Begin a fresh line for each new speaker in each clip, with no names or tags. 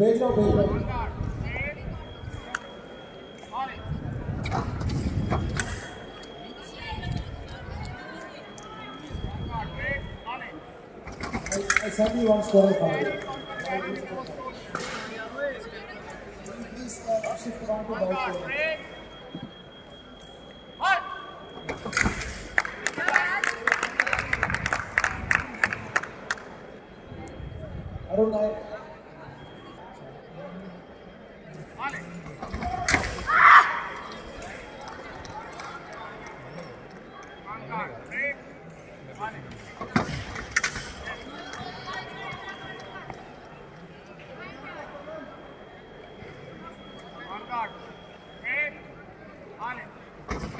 भेज रहा हूँ भेज रहा हूँ I, I send you one score file. Please uh, shift around to ball four. Arun,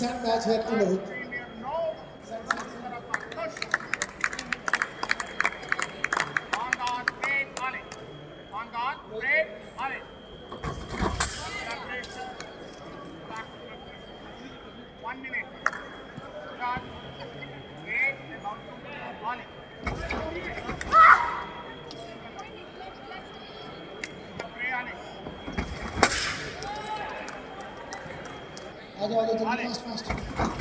send match here to Lohit. आ जाओ आ जाओ जल्दी फास्ट फास्ट